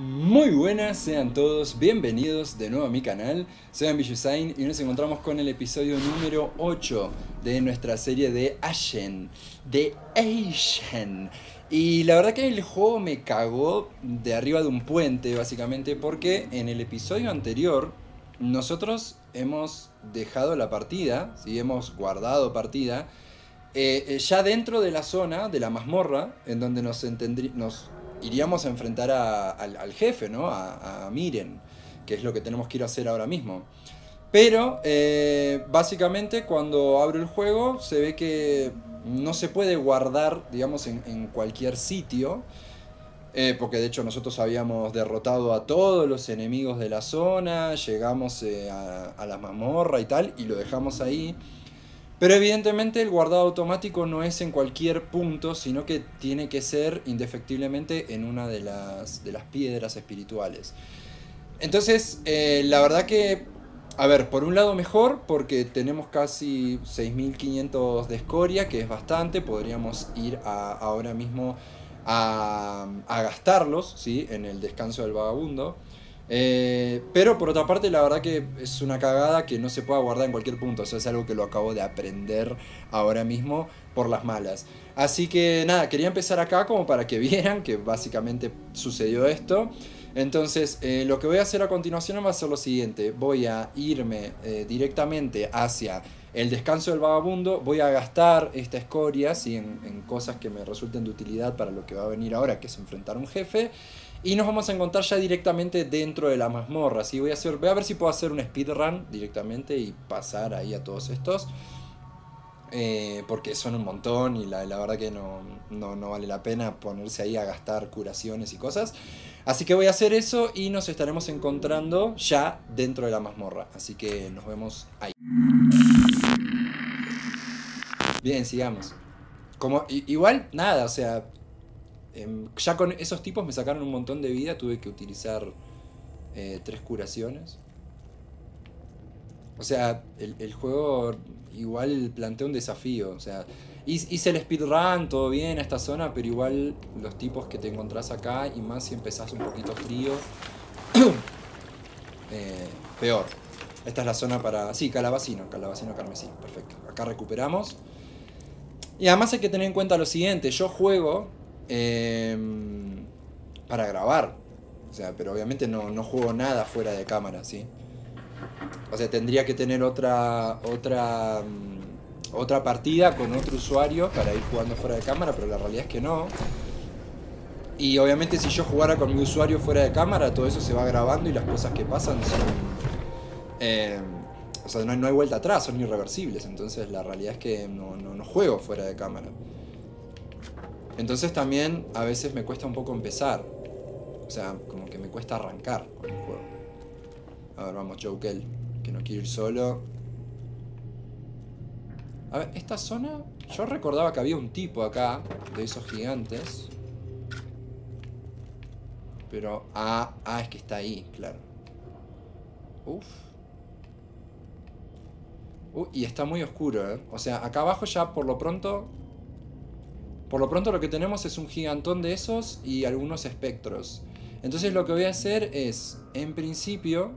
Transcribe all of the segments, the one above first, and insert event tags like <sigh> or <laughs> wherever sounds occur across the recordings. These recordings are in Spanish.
Muy buenas, sean todos bienvenidos de nuevo a mi canal, soy Ambigusain y nos encontramos con el episodio número 8 de nuestra serie de Ashen, de Asian. Y la verdad que el juego me cagó de arriba de un puente, básicamente, porque en el episodio anterior nosotros hemos dejado la partida, ¿sí? hemos guardado partida, eh, eh, ya dentro de la zona, de la mazmorra, en donde nos, iríamos a enfrentar al, jefe, ¿no? A, Miren, que es lo que tenemos que ir a hacer ahora mismo. Pero, eh, básicamente, cuando abro el juego, se ve que no se puede guardar, digamos, en, cualquier sitio. Porque de hecho nosotros habíamos derrotado a todos los enemigos de la zona, llegamos a, a la mazmorra y tal, y lo dejamos ahí. Pero evidentemente el guardado automático no es en cualquier punto, sino que tiene que ser indefectiblemente en una de las, de las piedras espirituales. Entonces, eh, la verdad que, a ver, por un lado mejor, porque tenemos casi 6.500 de escoria, que es bastante, podríamos ir ahora mismo a, a gastarlos, ¿sí? En el descanso del vagabundo. Eh, pero por otra parte, la verdad que es una cagada que no se pueda guardar en cualquier punto. O sea, es algo que lo acabo de aprender ahora mismo por las malas. Así que nada, quería empezar acá como para que <laughs> vieran que básicamente sucedió esto. Entonces, eh, lo que voy a hacer a continuación va a ser lo siguiente. Voy a irme eh, directamente hacia el descanso del vagabundo. Voy a gastar esta escoria en, en cosas que me resulten de utilidad para lo que va a venir ahora, que es enfrentar a un jefe. Y nos vamos a encontrar ya directamente dentro de la mazmorra. Así voy a, hacer, voy a ver si puedo hacer un speedrun directamente y pasar ahí a todos estos. Eh, porque son un montón y la, la verdad que no, no, no, vale la pena ponerse ahí a gastar curaciones y cosas. Así que voy a hacer eso y nos estaremos encontrando ya dentro de la mazmorra. Así que nos vemos ahí. Bien, sigamos. Como, igual, nada, o sea, Em, ya con esos tipos me sacaron un montón de vida, tuve que utilizar eh, tres curaciones. O sea, el, juego igual plantea un desafío. O sea, hice el speedrun, todo bien a esta zona, pero igual los tipos que te encontrás acá, y más si empezás un poquito frío, <clears throat> eh, peor. Esta es la zona para... Sí, calabacino, calabacino carmesí, perfecto. Acá recuperamos. Y además hay que tener en cuenta lo siguiente, yo juego Em, para grabar. O sea, pero obviamente no, no, juego nada fuera de cámara, ¿sí? O sea, tendría que tener otra, otra, mm, otra partida con otro usuario para ir jugando fuera de cámara, pero la realidad es que no. Y obviamente si yo jugara con mi usuario fuera de cámara, todo eso se va grabando y las cosas que pasan son... Em, o sea, no, no, hay vuelta atrás, son irreversibles. Entonces la realidad es que no, no, no juego fuera de cámara. Entonces también a veces me cuesta un poco empezar. O sea, como que me cuesta arrancar con el juego. A ver, vamos, Jokel, que no quiero ir solo. A ver, esta zona... Yo recordaba que había un tipo acá, de esos gigantes. Pero... Ah, ah es que está ahí, claro. Uf. Uh, y está muy oscuro, ¿eh? O sea, acá abajo ya por lo pronto por lo pronto lo que tenemos es un gigantón de esos y algunos espectros. Entonces lo que voy a hacer es, en principio,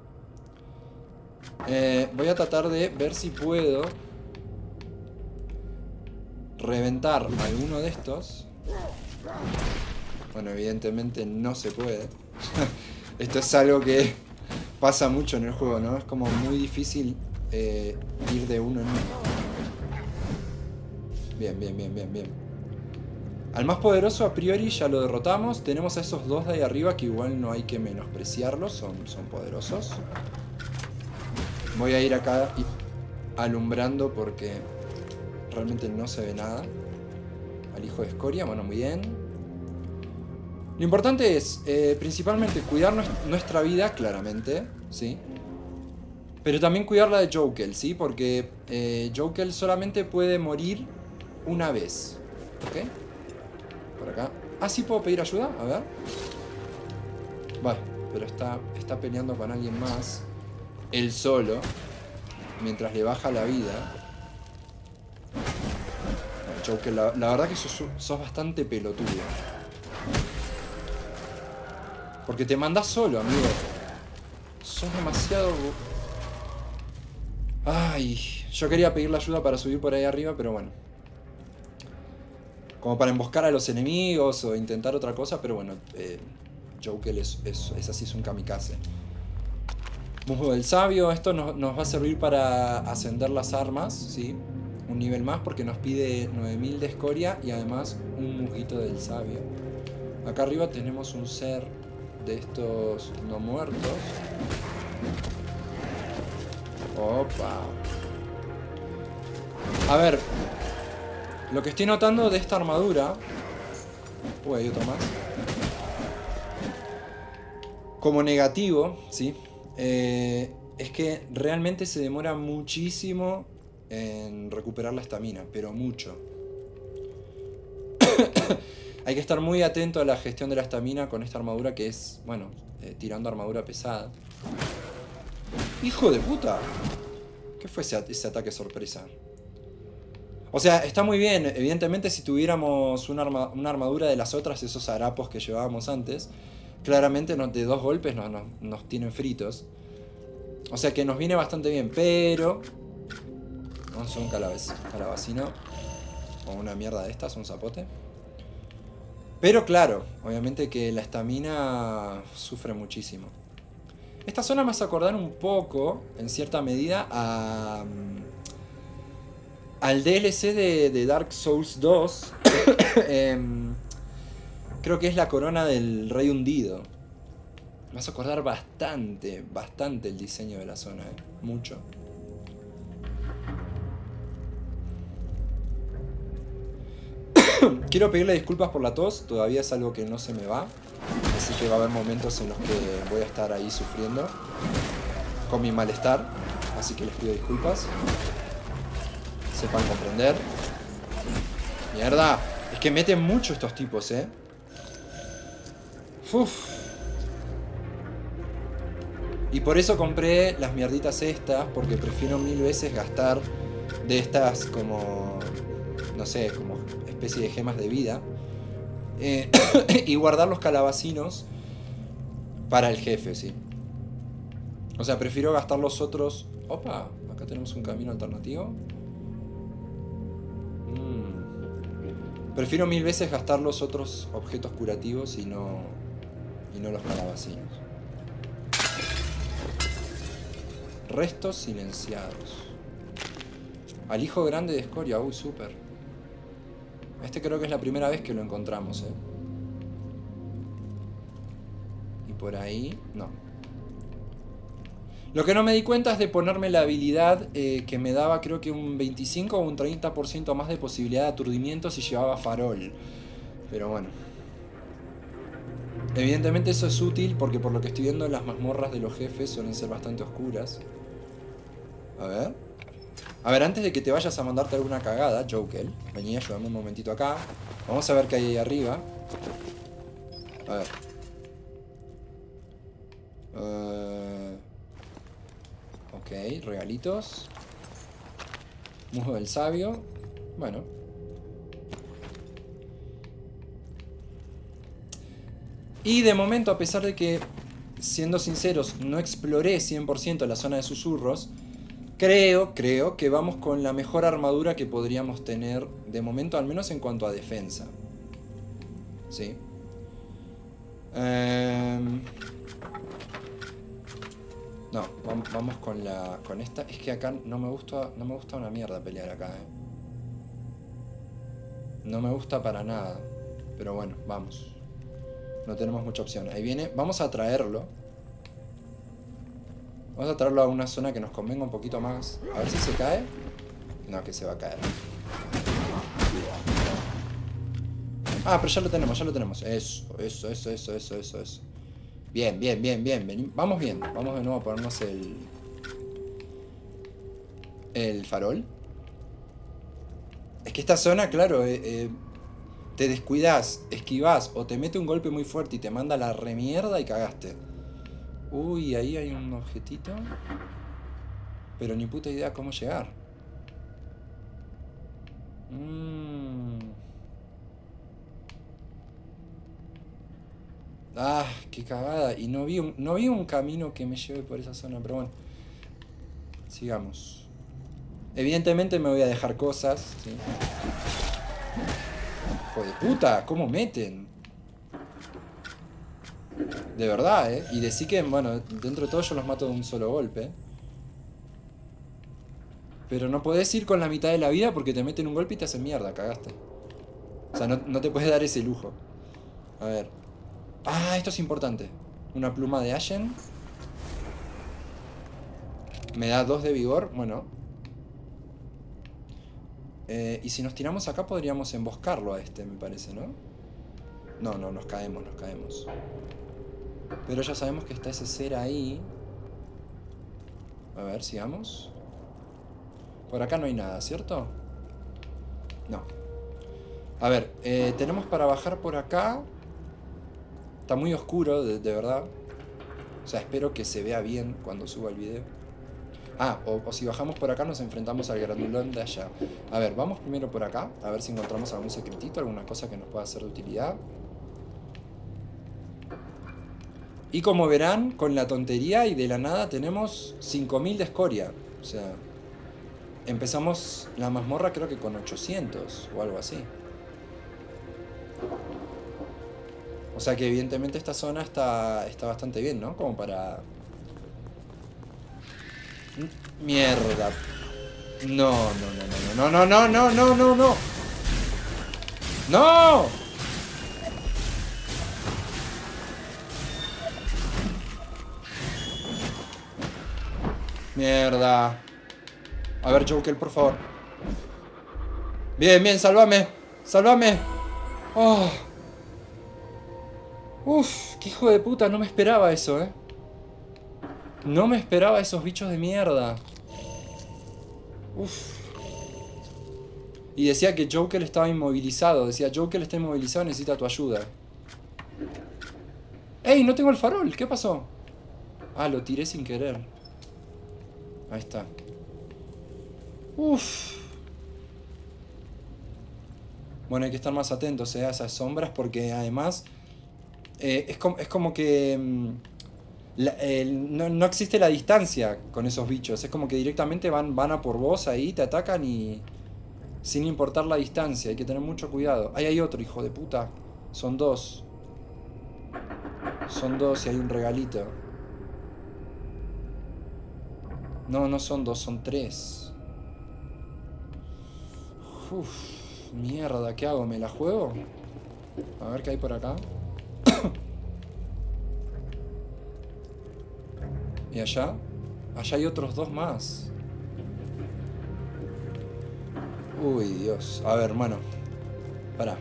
eh, voy a tratar de ver si puedo reventar alguno de estos. Bueno, evidentemente no se puede. <laughs> Esto es algo que pasa mucho en el juego, ¿no? Es como muy difícil eh, ir de uno en uno. Bien, bien, bien, bien, bien. Al más poderoso a priori ya lo derrotamos. Tenemos a esos dos de ahí arriba que igual no hay que menospreciarlos, son, son poderosos. Voy a ir acá alumbrando porque realmente no se ve nada. Al hijo de escoria, bueno, muy bien. Lo importante es, eh, principalmente, cuidar nuestra vida, claramente, ¿sí? Pero también cuidar la de Jokel, ¿sí? Porque eh, Jokel solamente puede morir una vez, ¿ok? Acá. Ah, sí puedo pedir ayuda, a ver. Vale, pero está, está peleando con alguien más. Él solo. Mientras le baja la vida. La, verdad que sos, sos bastante pelotudo. Porque te mandas solo, amigo. Sos demasiado... Ay, yo quería pedirle ayuda para subir por ahí arriba, pero bueno. Como para emboscar a los enemigos o intentar otra cosa, pero bueno. Eh, es, es así, es un kamikaze. Musgo del sabio, esto nos, nos, va a servir para ascender las armas, ¿sí? Un nivel más porque nos pide 9000 de escoria y además un musguito del sabio. Acá arriba tenemos un ser de estos no muertos. Opa. A ver. Lo que estoy notando de esta armadura... Uy, hay otro más. Como negativo, ¿sí? Eh, es que realmente se demora muchísimo en recuperar la estamina, pero mucho. <coughs> Hay que estar muy atento a la gestión de la estamina con esta armadura que es, bueno, eh, tirando armadura pesada. ¡Hijo de puta! ¿Qué fue ese, ese, ataque sorpresa? O sea, está muy bien. Evidentemente, si tuviéramos una, arma, una armadura de las otras, esos harapos que llevábamos antes, claramente de dos golpes nos, nos tienen fritos. O sea que nos viene bastante bien, pero... Vamos a un calabacino. O una mierda de estas, un zapote. Pero claro, obviamente que la estamina sufre muchísimo. Esta zona me hace acordar un poco, en cierta medida, a, mm, al DLC de, Dark Souls 2. <coughs> eh, creo que es la corona del rey hundido. Me hace acordar bastante, bastante el diseño de la zona, ¿eh? mucho. <coughs> Quiero pedirle disculpas por la tos, todavía es algo que no se me va. Así que va a haber momentos en los que voy a estar ahí sufriendo con mi malestar. Así que les pido disculpas. Sepan comprender. Mierda. Es que meten mucho estos tipos, eh. Uf. Y por eso compré las mierditas estas, porque prefiero mil veces gastar de estas como, no sé, como especie de gemas de vida. Eh, <coughs> y guardar los calabacinos para el jefe, sí. O sea, prefiero gastar los otros... Opa, acá tenemos un camino alternativo. Prefiero mil veces gastar los otros objetos curativos y no, y no los calabacinos. Restos silenciados. Al hijo grande de Escoria, uy, súper. Este creo que es la primera vez que lo encontramos, ¿eh? Y por ahí, no. Lo que no me di cuenta es de ponerme la habilidad eh, que me daba creo que un 25 o un 30% más de posibilidad de aturdimiento si llevaba farol. Pero bueno. Evidentemente eso es útil porque por lo que estoy viendo las mazmorras de los jefes suelen ser bastante oscuras. A ver. A ver, antes de que te vayas a mandarte alguna cagada, Joker, vení, ayúdame un momentito acá. Vamos a ver qué hay ahí arriba. A ver. Uh, ok, regalitos. Musgo del sabio. Bueno. Y de momento, a pesar de que, siendo sinceros, no exploré 100% la zona de susurros, Creo, creo que vamos con la mejor armadura que podríamos tener de momento, al menos en cuanto a defensa. ¿Sí? Eh... No, vamos con la con esta. Es que acá no me gusta no me gusta una mierda pelear acá, ¿eh? No me gusta para nada. Pero bueno, vamos. No tenemos mucha opción. Ahí viene. Vamos a traerlo. Vamos a traerlo a una zona que nos convenga un poquito más. A ver si se cae. No, que se va a caer. Ah, pero ya lo tenemos, ya lo tenemos. Eso, eso, eso, eso, eso, eso, eso. Bien, bien, bien, bien. Vamos bien. Vamos de nuevo a ponernos el... El farol. Es que esta zona, claro, eh, eh, te descuidas, esquivas o te mete un golpe muy fuerte y te manda la remierda y cagaste. Uy, ahí hay un objetito. Pero ni puta idea cómo llegar. Mm. Ah, qué cagada. Y no vi, un, no vi un camino que me lleve por esa zona, pero bueno. Sigamos. Evidentemente me voy a dejar cosas. Hijo de puta, ¿cómo meten? De verdad, ¿eh? Y decí que, bueno, dentro de todo yo los mato de un solo golpe. Pero no podés ir con la mitad de la vida porque te meten un golpe y te hacen mierda, cagaste. O sea, no, no te puedes dar ese lujo. A ver. Ah, esto es importante. Una pluma de Ashen. Me da dos de vigor. Bueno. Eh, y si nos tiramos acá podríamos emboscarlo a este, me parece, ¿no? No, no, nos caemos, nos caemos. Pero ya sabemos que está ese ser ahí. A ver, sigamos. Por acá no hay nada, ¿cierto? No. A ver, eh, tenemos para bajar por acá. Está muy oscuro, de, verdad. O sea, espero que se vea bien cuando suba el video. Ah, o, si bajamos por acá nos enfrentamos al grandulón de allá. A ver, vamos primero por acá. A ver si encontramos algún secretito, alguna cosa que nos pueda ser de utilidad. Y como verán, con la tontería y de la nada tenemos 5000 de escoria. O sea, empezamos la mazmorra creo que con 800 o algo así. O sea que evidentemente esta zona está, está bastante bien, ¿no? Como para... Mierda. No, no, no, no, no, no, no, no, no, no. ¡No! Mierda. A ver, Joker, por favor. Bien, bien, sálvame. Sálvame. Oh. Uf, qué hijo de puta, no me esperaba eso, eh. No me esperaba esos bichos de mierda. Uf. Y decía que Joker estaba inmovilizado. Decía, Joker está inmovilizado, necesita tu ayuda. ¡Ey! No tengo el farol. ¿Qué pasó? Ah, lo tiré sin querer. Ahí está. Uf. Bueno, hay que estar más atentos eh, a esas sombras porque además eh, es, como, que mm, no, existe la distancia con esos bichos. Es como que directamente van, van a por vos ahí, te atacan y... Sin importar la distancia, hay que tener mucho cuidado. Ahí hay otro, hijo de puta. Son dos. Son dos y hay un regalito. No, no son dos, son tres. Uf, mierda, ¿qué hago? ¿Me la juego? A ver qué hay por acá. ¿Y allá? Allá hay otros dos más. Uy, Dios. A ver, hermano. Para.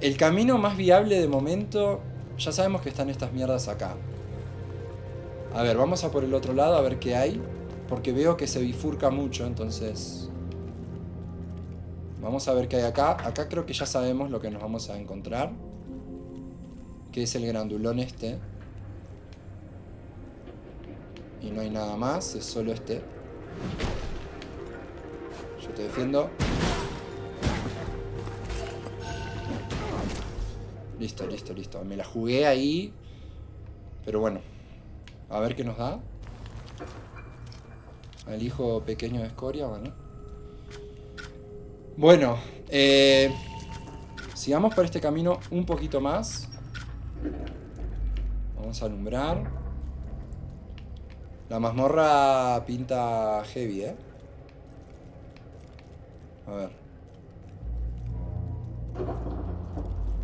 El camino más viable de momento... Ya sabemos que están estas mierdas acá. A ver, vamos a por el otro lado a ver qué hay. Porque veo que se bifurca mucho, entonces... Vamos a ver qué hay acá. Acá creo que ya sabemos lo que nos vamos a encontrar que es el grandulón este. Y no hay nada más, es solo este. Yo te defiendo. Listo, listo, listo. Me la jugué ahí. Pero bueno. A ver qué nos da. El hijo pequeño de escoria, bueno. Bueno, eh, sigamos por este camino un poquito más. Vamos a alumbrar. La mazmorra pinta heavy, ¿eh? A ver.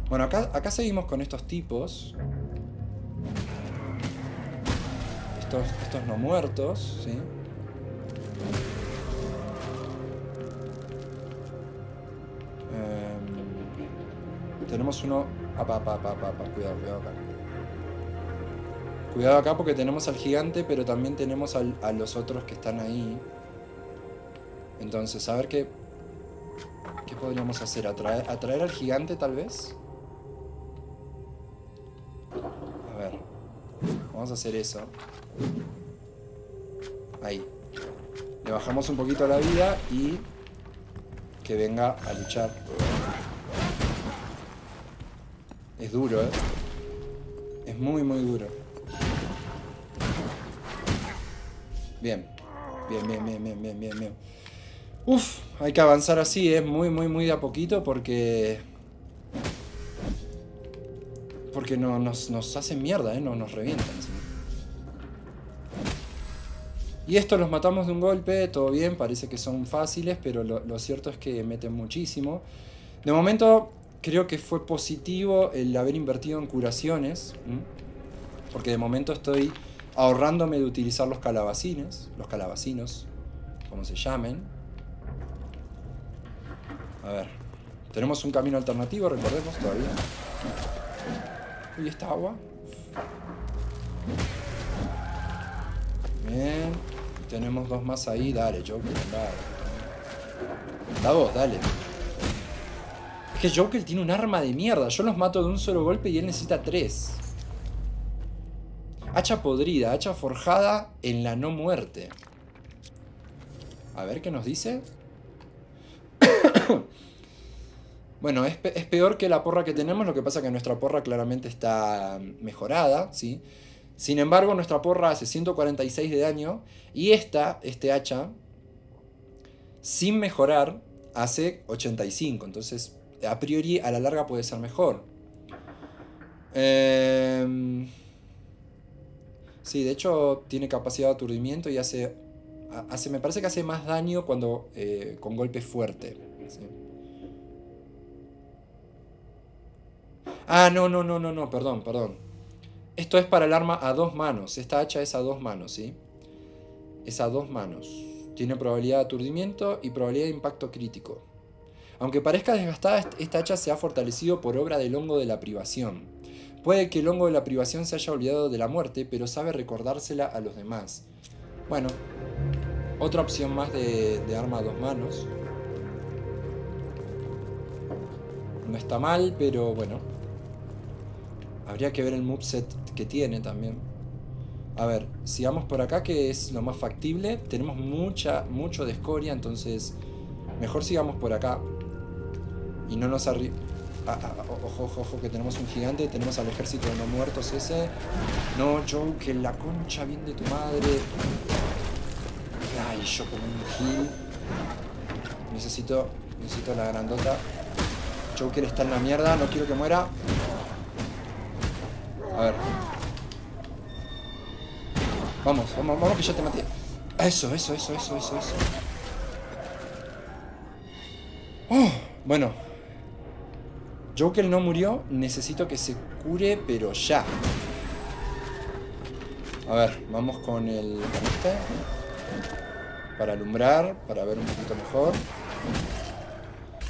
Bueno, acá, seguimos con estos tipos. Estos, estos no muertos, ¿sí? Em, tenemos uno Apa, apa, apa, apa, cuidado, cuidado acá. Cuidado acá porque tenemos al gigante, pero también tenemos a los otros que están ahí. Entonces, a ver qué... ¿Qué podríamos hacer? ¿Atraer, ¿Atraer al gigante tal vez? A ver. Vamos a hacer eso. Ahí. Le bajamos un poquito la vida y... Que venga a luchar. Es duro, ¿eh? Es muy, muy duro. Bien. Bien, bien, bien, bien, bien, bien, bien. Uf, hay que avanzar así, es ¿eh? muy, muy, muy de a poquito porque... Porque no, nos, nos hacen mierda, ¿eh? No, nos revientan. Y esto los matamos de un golpe, todo bien, parece que son fáciles, pero lo, cierto es que meten muchísimo. De momento, creo que fue positivo el haber invertido en curaciones, porque de momento estoy ahorrándome de utilizar los calabacines, los calabacinos, como se llamen. A ver, tenemos un camino alternativo, recordemos todavía. Uy, esta agua. Bien. Tenemos dos más ahí. Dale, Joker, dale. Da vos, dale. Es que Joker tiene un arma de mierda. Yo los mato de un solo golpe y él necesita tres. Hacha podrida, hacha forjada en la no muerte. A ver qué nos dice. <coughs> bueno, es, peor que la porra que tenemos, lo que pasa que nuestra porra claramente está mejorada, ¿sí? Sin embargo, nuestra porra hace 146 de daño y esta, este hacha, sin mejorar, hace 85. Entonces, a priori, a la larga puede ser mejor. Eh... Sí, de hecho tiene capacidad de aturdimiento y hace, hace me parece que hace más daño cuando eh, con golpe fuerte. Ah, no, no, no, no, no, perdón, perdón. Esto es para el arma a dos manos. Esta hacha es a dos manos, ¿sí? Es a dos manos. Tiene probabilidad de aturdimiento y probabilidad de impacto crítico. Aunque parezca desgastada, esta hacha se ha fortalecido por obra del hongo de la privación. Puede que el hongo de la privación se haya olvidado de la muerte, pero sabe recordársela a los demás. Bueno, otra opción más de, arma a dos manos. No está mal, pero bueno. Habría que ver el moveset que tiene también. A ver, sigamos por acá que es lo más factible. Tenemos mucha, mucho de escoria, entonces mejor sigamos por acá. Y no nos arriba Ah, ah, ah, ojo, ojo, ojo, que tenemos un gigante. Tenemos al ejército de no muertos ese. No, Joe, que la concha bien de tu madre. Ay, yo como un gil. Necesito, necesito la grandota. Joker está en la mierda, no quiero que muera. A ver. Vamos, vamos, vamos que ya te maté. Eso, eso, eso, eso, eso, eso. Oh, bueno. Joker no murió, necesito que se cure, pero ya. A ver, vamos con el este. Para alumbrar, para ver un poquito mejor.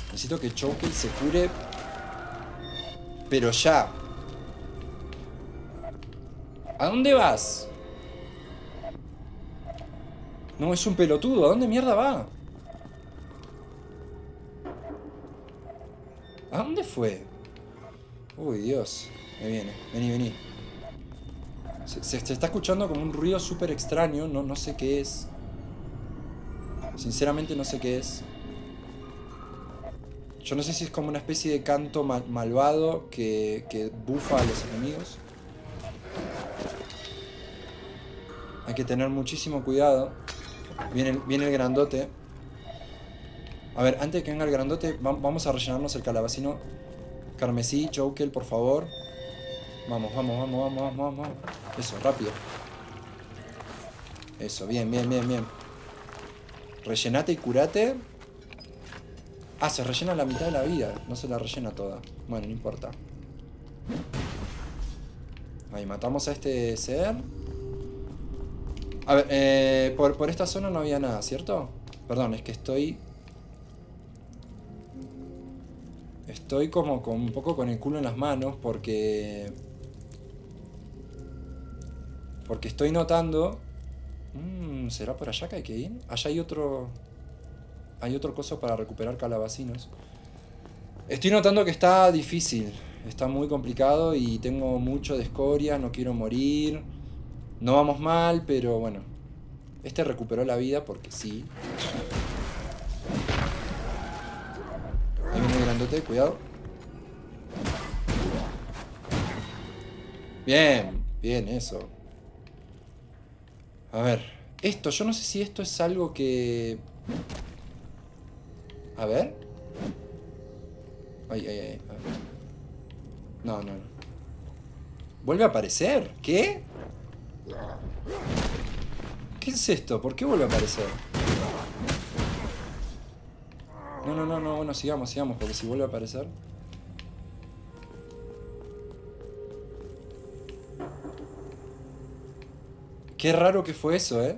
Necesito que Joker se cure, pero ya. ¿A dónde vas? No, es un pelotudo. ¿A dónde mierda va? Fue? Uy, Dios. Me viene. Vení, vení. Se, está escuchando como un ruido súper extraño. No, no sé qué es. Sinceramente no sé qué es. Yo no sé si es como una especie de canto malvado que, que bufa a los enemigos. Hay que tener muchísimo cuidado. Viene, viene el grandote. A ver, antes de que venga el grandote, vamos a rellenarnos el calabacino carmesí, Jokel, por favor. Vamos, vamos, vamos, vamos, vamos, vamos. Eso, rápido. Eso, bien, bien, bien, bien. Rellenate y curate. Ah, se rellena la mitad de la vida. No se la rellena toda. Bueno, no importa. Ahí, matamos a este ser. A ver, eh, por, por esta zona no había nada, ¿cierto? Perdón, es que estoy Estoy como con un poco con el culo en las manos porque... Porque estoy notando... Mmm, ¿Será por allá que hay que ir? Allá hay otro... Hay otro coso para recuperar calabacinos. Estoy notando que está difícil. Está muy complicado y tengo mucho de escoria, no quiero morir. No vamos mal, pero bueno. Este recuperó la vida porque sí. Cuidado. Bien, bien, eso. A ver, esto, yo no sé si esto es algo que... A ver. Ay, ay, ay. No, no, no. Vuelve a aparecer. ¿Qué? ¿Qué es esto? ¿Por qué vuelve a aparecer? No, no, no, no, bueno, sigamos, sigamos, porque si vuelve a aparecer... Qué raro que fue eso, ¿eh?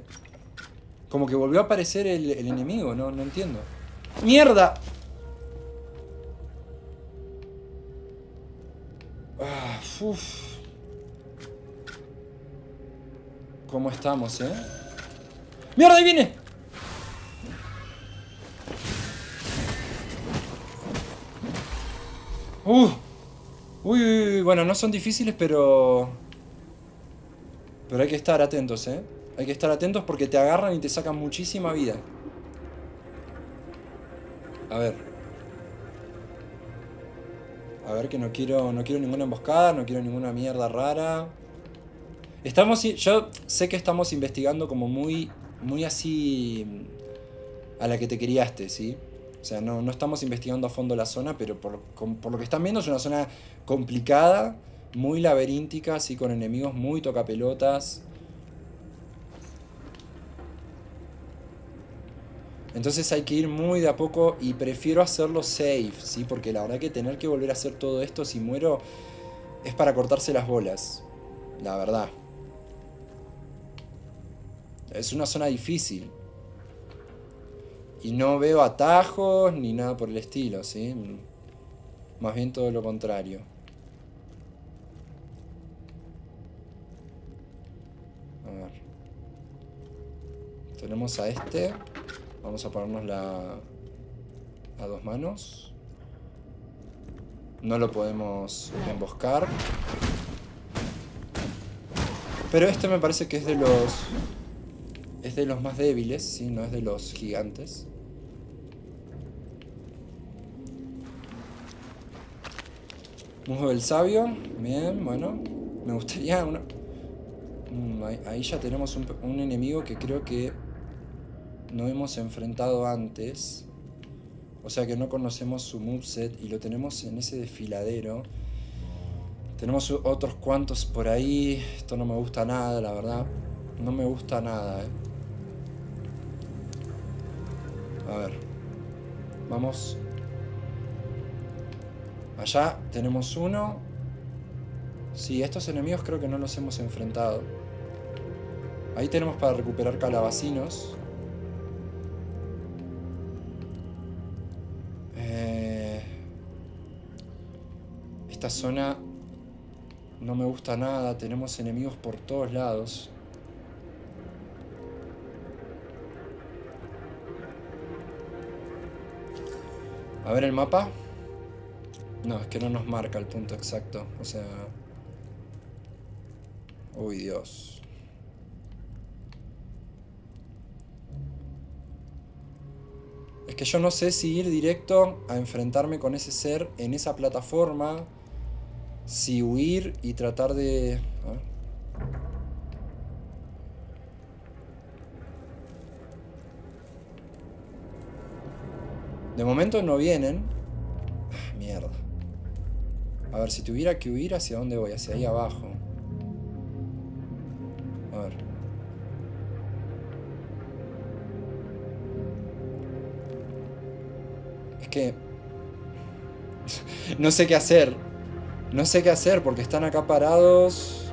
Como que volvió a aparecer el, enemigo, no, no entiendo. ¡Mierda! Ah, ¿Cómo estamos, eh? ¡Mierda, ahí viene! Uh. Uy, uy, bueno, no son difíciles, pero... Pero hay que estar atentos, ¿eh? Hay que estar atentos porque te agarran y te sacan muchísima vida. A ver. A ver que no quiero, no quiero ninguna emboscada, no quiero ninguna mierda rara. Estamos, yo sé que estamos investigando como muy, muy así a la que te criaste, ¿sí? O sea, no, estamos investigando a fondo la zona, pero por, por, lo que están viendo es una zona complicada, muy laberíntica, así con enemigos muy tocapelotas. Entonces hay que ir muy de a poco y prefiero hacerlo safe, ¿sí? Porque la verdad que tener que volver a hacer todo esto si muero es para cortarse las bolas. La verdad. Es una zona difícil. Y no veo atajos ni nada por el estilo, ¿sí? Más bien todo lo contrario. A ver. Tenemos a este. Vamos a ponernos la... a dos manos. No lo podemos emboscar. Pero este me parece que es de los... Es de los más débiles, ¿sí? No es de los gigantes. Musgo del sabio. Bien, bueno. Me gustaría una... Mm, ahí ya tenemos un, un, enemigo que creo que no hemos enfrentado antes. O sea que no conocemos su moveset y lo tenemos en ese desfiladero. Tenemos otros cuantos por ahí. Esto no me gusta nada, la verdad. No me gusta nada, eh. A ver. Vamos Allá tenemos uno. Sí, estos enemigos creo que no los hemos enfrentado. Ahí tenemos para recuperar calabacinos. Eh, esta zona no me gusta nada. Tenemos enemigos por todos lados. A ver el mapa. No, es que no nos marca el punto exacto. O sea... Uy, Dios. Es que yo no sé si ir directo a enfrentarme con ese ser en esa plataforma. Si huir y tratar de... De momento no vienen. A ver, si tuviera que huir, ¿hacia dónde voy? Hacia ahí abajo. A ver. Es que... <laughs> no sé qué hacer. No sé qué hacer porque están acá parados.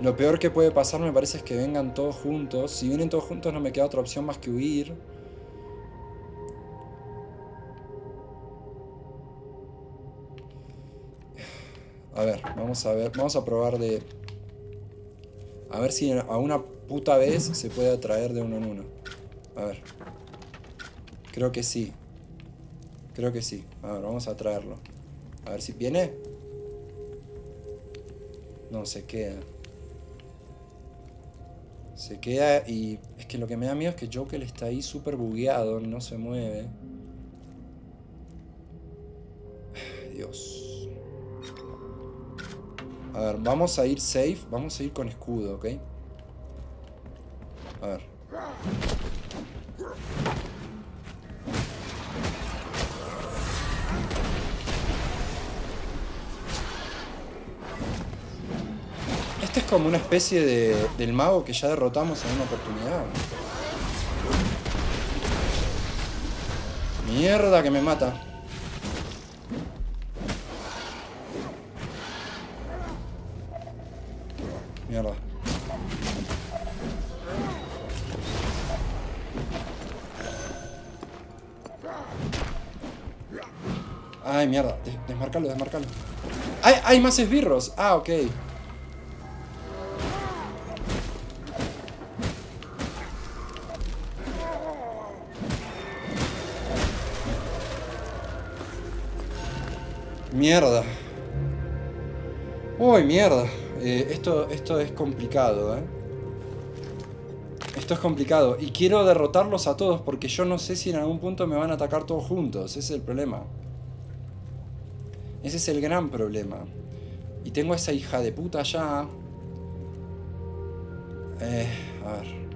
Lo peor que puede pasar me parece es que vengan todos juntos. Si vienen todos juntos no me queda otra opción más que huir. A ver, vamos a ver. Vamos a probar de... A ver si a una puta vez se puede atraer de uno en uno. A ver. Creo que sí. Creo que sí. A ver, vamos a traerlo. A ver si viene. No, se queda. Se queda y... Es que lo que me da miedo es que Joker está ahí súper bugueado, no se mueve. <sighs> A ver, vamos a ir safe. Vamos a ir con escudo, ¿ok? A ver. Este es como una especie de, del mago que ya derrotamos en una oportunidad. Mierda que me mata. Mierda. Ay, mierda. Des desmarcalo, desmarcalo. ¡Ay, hay más esbirros! Ah, ok. Mierda. Uy, mierda. Eh, esto, esto es complicado, ¿eh? Esto es complicado. Y quiero derrotarlos a todos porque yo no sé si en algún punto me van a atacar todos juntos. Ese es el problema. Ese es el gran problema. Y tengo a esa hija de puta allá. Eh, a ver.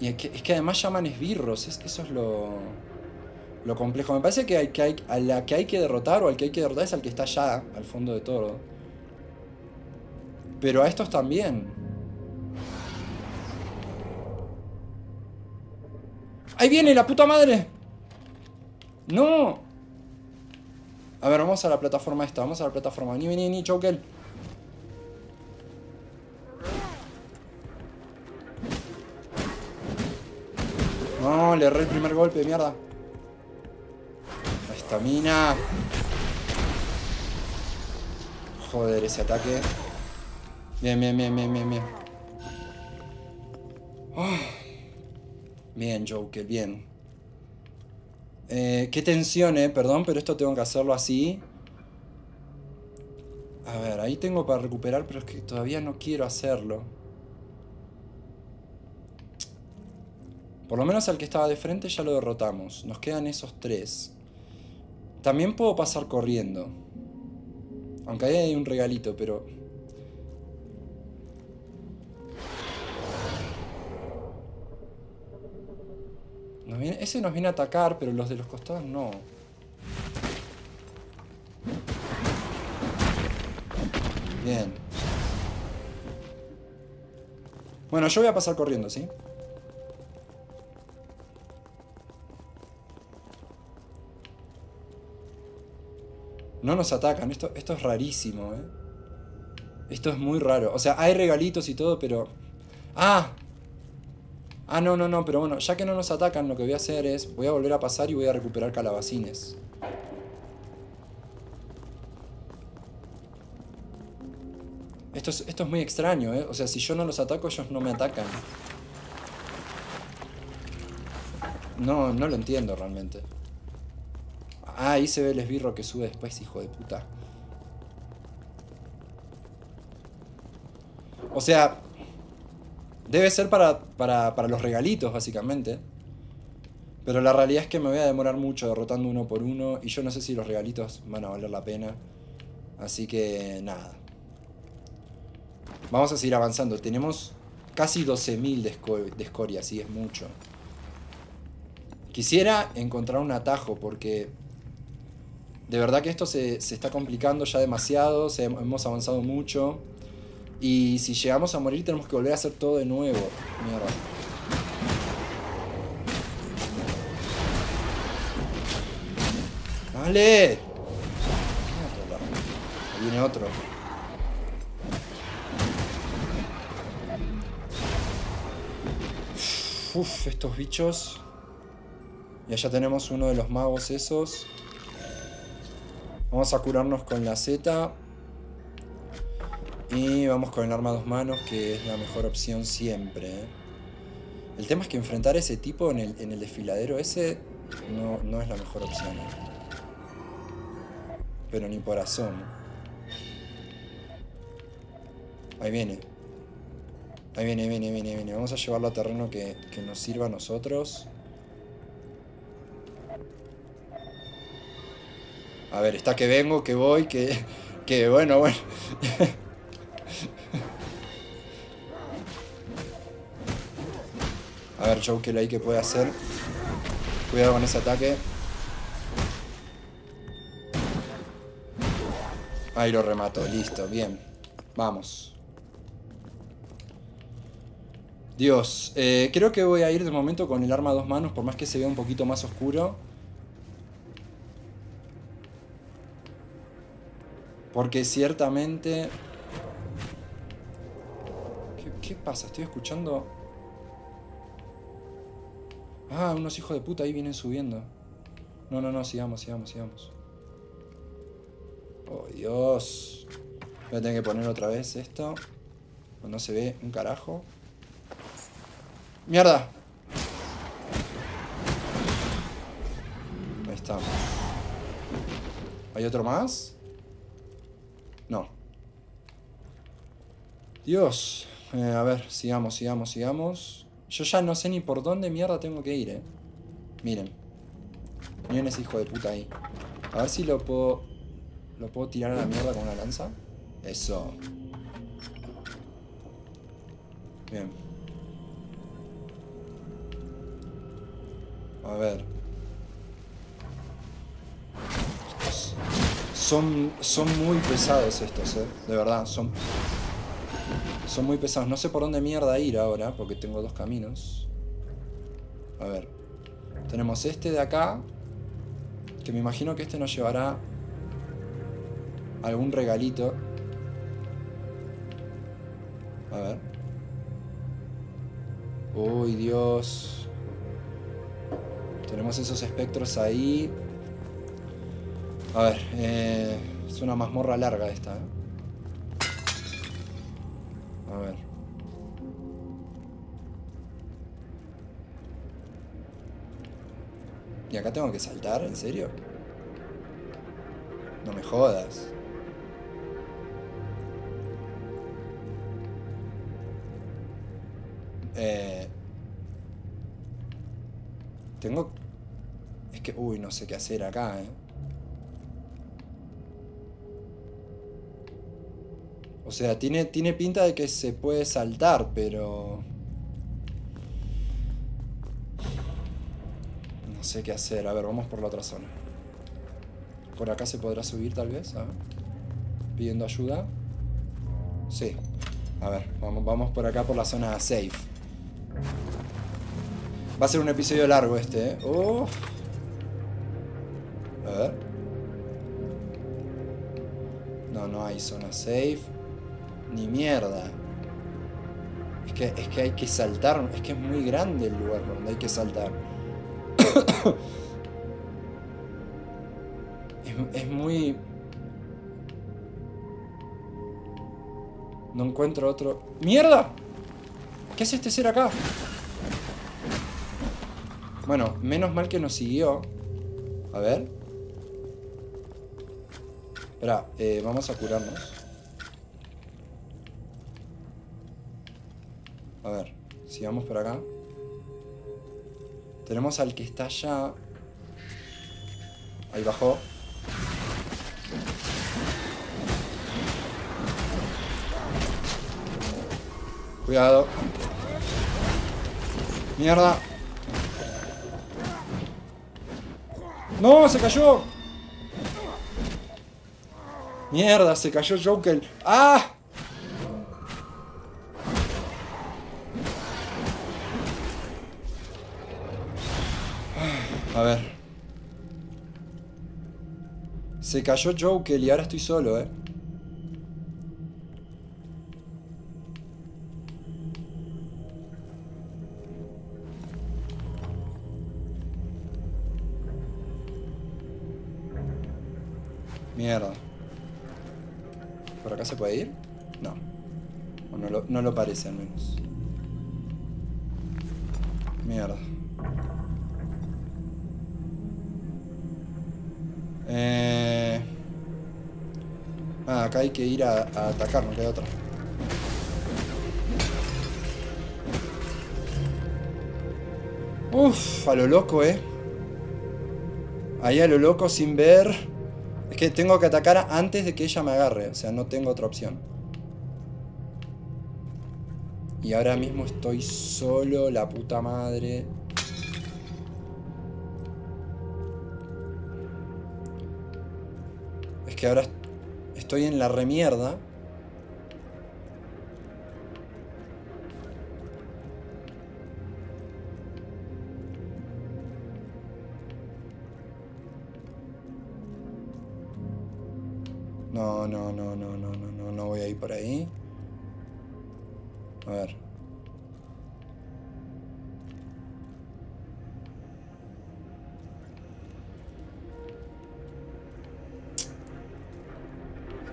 Y es que, es que además llaman esbirros. Es, eso es lo, lo complejo. Me parece que, hay, que hay, a la que hay que derrotar o al que hay que derrotar es al que está allá, al fondo de todo. Pero a estos también. ¡Ahí viene la puta madre! ¡No! A ver, vamos a la plataforma esta. Vamos a la plataforma. Vení, vení, vení, Chokel. No, le erré el primer golpe, mierda. Estamina. Joder, ese ataque. Bien, bien, bien, bien, bien, bien. Bien, Joker, bien. Eh, qué tensión, eh. Perdón, pero esto tengo que hacerlo así. A ver, ahí tengo para recuperar, pero es que todavía no quiero hacerlo. Por lo menos al que estaba de frente ya lo derrotamos. Nos quedan esos tres. También puedo pasar corriendo. Aunque ahí hay un regalito, pero... ese nos viene a atacar, pero los de los costados no. Bien. Bueno, yo voy a pasar corriendo, ¿sí? No nos atacan, esto, esto es rarísimo, ¿eh? Esto es muy raro. O sea, hay regalitos y todo, pero... ¡Ah! Ah, no, no, no, pero bueno, ya que no nos atacan, lo que voy a hacer es... Voy a volver a pasar y voy a recuperar calabacines. Esto es, esto es muy extraño, ¿eh? O sea, si yo no los ataco, ellos no me atacan. No, no lo entiendo realmente. Ah, ahí se ve el esbirro que sube después, hijo de puta. O sea, debe ser para, para, los regalitos, básicamente. Pero la realidad es que me voy a demorar mucho derrotando uno por uno y yo no sé si los regalitos van a valer la pena. Así que nada. Vamos a seguir avanzando. Tenemos casi 12.000 de, de escoria, así es mucho. Quisiera encontrar un atajo porque de verdad que esto se, está complicando ya demasiado, hemos avanzado mucho. Y si llegamos a morir tenemos que volver a hacer todo de nuevo. Mierda. ¡Dale! Ahí viene otro. Uf, estos bichos. Y allá tenemos uno de los magos esos. Vamos a curarnos con la Z. Y vamos con el arma a dos manos, que es la mejor opción siempre. ¿eh? El tema es que enfrentar a ese tipo en el, desfiladero ese no, es la mejor opción. ¿eh? Pero ni por razón. Ahí viene. Ahí viene, viene, viene, viene. Vamos a llevarlo a terreno que, que nos sirva a nosotros. A ver, está que vengo, que voy, que... Que bueno, bueno. A ver, Joker ahí que puede hacer. Cuidado con ese ataque. Ahí lo remato, listo, bien. Vamos. Dios, eh, creo que voy a ir de momento con el arma a dos manos, por más que se vea un poquito más oscuro. Porque ciertamente... ¿Qué, pasa? Estoy escuchando... Ah, unos hijos de puta ahí vienen subiendo. No, no, no, sigamos, sigamos, sigamos. Oh, Dios. Voy a tener que poner otra vez esto. No se ve un carajo. ¡Mierda! Ahí está. ¿Hay otro más? No. Dios. Eh, a ver, sigamos, sigamos, sigamos. Yo ya no sé ni por dónde mierda tengo que ir, eh. Miren. Miren ese hijo de puta ahí. A ver si lo puedo... ¿Lo puedo tirar a la mierda con una lanza? Eso. Bien. A ver. son, son muy pesados estos, eh. De verdad, son... Son muy pesados. No sé por dónde mierda ir ahora, porque tengo dos caminos. A ver. Tenemos este de acá. Que me imagino que este nos llevará algún regalito. A ver. Uy, Dios. Tenemos esos espectros ahí. A ver, eh, es una mazmorra larga esta. ¿eh? Ver. ¿Y acá tengo que saltar? ¿En serio? No me jodas. Eh, tengo... Es que... Uy, no sé qué hacer acá, ¿eh? O sea, tiene, tiene pinta de que se puede saltar, pero... No sé qué hacer. A ver, vamos por la otra zona. Por acá se podrá subir tal vez. A ver. Pidiendo ayuda. Sí. A ver, vamos, vamos por acá por la zona safe. Va a ser un episodio largo este, ¿eh? A ver. No, no hay zona safe. Ni mierda. Es que, es que hay que saltar. Es que es muy grande el lugar donde hay que saltar. <coughs> es, muy... No encuentro otro... ¡Mierda! ¿Qué hace este ser acá? Bueno, menos mal que nos siguió. A ver. Espera, eh, vamos a curarnos. A ver, sigamos por acá. Tenemos al que está allá. Ahí bajó. Cuidado. Mierda. ¡No! ¡Se cayó! Mierda, se cayó Joker. ¡Ah! Se cayó Joker y ahora estoy solo, eh. Mierda. ¿Por acá se puede ir? No. O no lo, no lo parece al menos. Mierda. Eh... Ah, acá hay que ir a, atacar, no queda otra. Uf, a lo loco, eh. Ahí a lo loco sin ver. Es que tengo que atacar antes de que ella me agarre. O sea, no tengo otra opción. Y ahora mismo estoy solo, la puta madre. Es que ahora estoy en la remierda.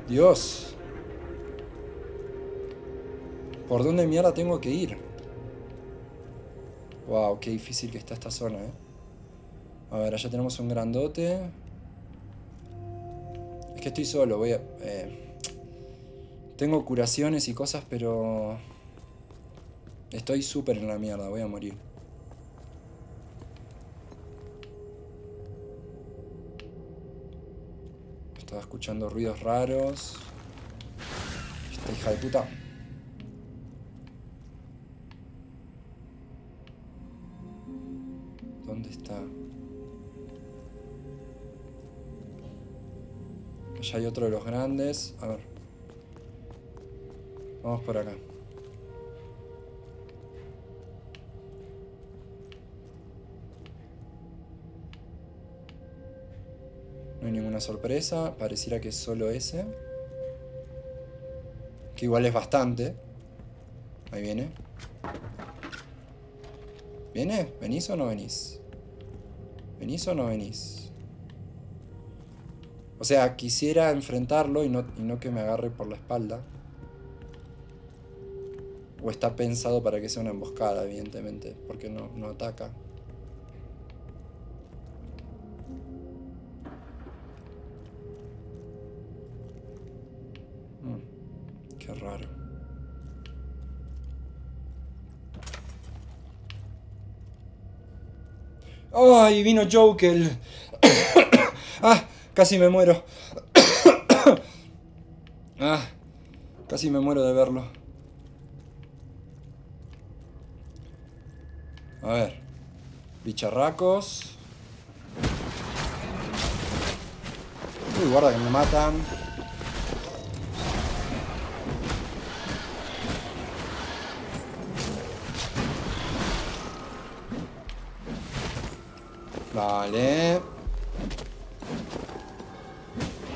Dios. ¿Por dónde mierda tengo que ir? Wow, qué difícil que está esta zona, eh. A ver, allá tenemos un grandote. Es que estoy solo, voy a... Eh, tengo curaciones y cosas, pero... Estoy súper en la mierda, voy a morir. Estaba escuchando ruidos raros. Esta hija de puta. ¿Dónde está? Allá hay otro de los grandes. A ver. Vamos por acá. Ninguna sorpresa. Pareciera que es solo ese. Que igual es bastante. Ahí viene. ¿Viene? ¿Venís o no venís? ¿Venís o no venís? O sea, quisiera enfrentarlo y no, y no que me agarre por la espalda. O está pensado para que sea una emboscada, evidentemente, porque no, no ataca. ¡Ay, vino Joker! <coughs> ¡Ah! Casi me muero. <coughs> ¡Ah! Casi me muero de verlo. A ver. Bicharracos. Uy, guarda que me matan. Vale.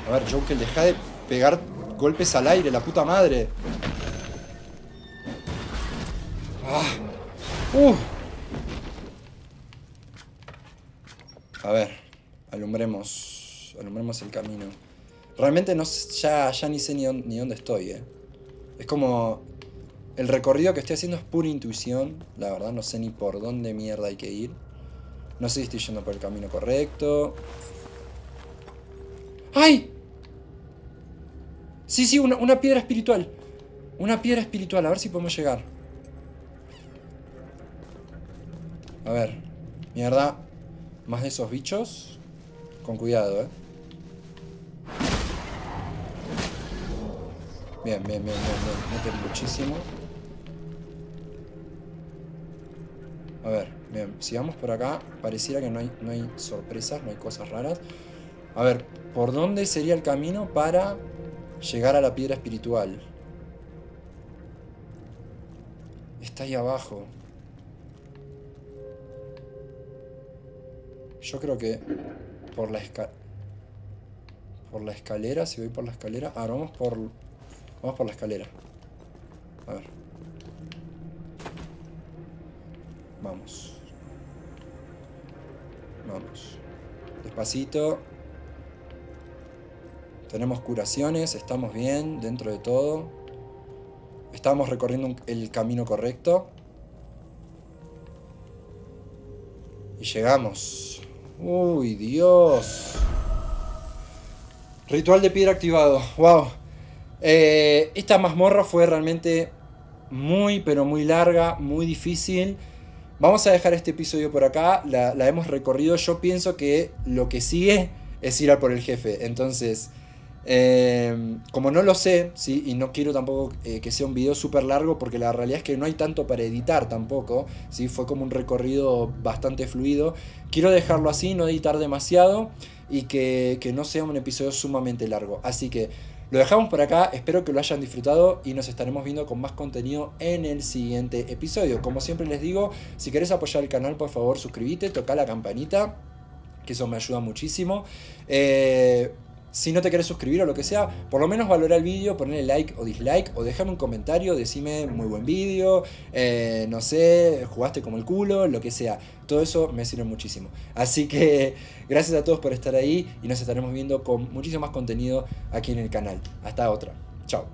A ver, Joker, deja de pegar golpes al aire, la puta madre. Ah. Uh. A ver, alumbremos. Alumbremos el camino. Realmente no ya, ya ni sé ni, ni dónde estoy, eh. Es como. El recorrido que estoy haciendo es pura intuición. La verdad, no sé ni por dónde mierda hay que ir. No sé si estoy yendo por el camino correcto. ¡Ay! Sí, sí, una, una, piedra espiritual. Una piedra espiritual, a ver si podemos llegar. A ver. Mierda. Más de esos bichos. Con cuidado, eh. Bien, bien, bien, bien, bien. Meten muchísimo. A ver. Bien, sigamos por acá. Pareciera que no hay, no hay sorpresas, no hay cosas raras. A ver, ¿por dónde sería el camino para llegar a la piedra espiritual? Está ahí abajo. Yo creo que por la escalera... Por la escalera, si voy por la escalera... Ahora vamos por... Vamos por la escalera. A ver. Vamos. Vamos. Despacito. Tenemos curaciones, estamos bien dentro de todo. Estamos recorriendo el camino correcto. Y llegamos. Uy, Dios. Ritual de piedra activado. Wow. Eh, esta mazmorra fue realmente muy, pero muy larga, muy difícil. Vamos a dejar este episodio por acá, la, hemos recorrido. Yo pienso que lo que sigue es ir a por el jefe. Entonces, eh, como no lo sé, ¿sí? y no quiero tampoco eh, que sea un video súper largo, porque la realidad es que no hay tanto para editar tampoco, ¿sí? fue como un recorrido bastante fluido. Quiero dejarlo así, no editar demasiado y que, que no sea un episodio sumamente largo. Así que lo dejamos por acá, espero que lo hayan disfrutado y nos estaremos viendo con más contenido en el siguiente episodio. Como siempre les digo, si querés apoyar el canal, por favor suscríbete, toca la campanita, que eso me ayuda muchísimo. Eh, si no te querés suscribir o lo que sea, por lo menos valora el vídeo, ponle like o dislike, o déjame un comentario, decime muy buen vídeo, eh, no sé, jugaste como el culo, lo que sea. Todo eso me sirve muchísimo. Así que gracias a todos por estar ahí y nos estaremos viendo con muchísimo más contenido aquí en el canal. Hasta otra. Chao.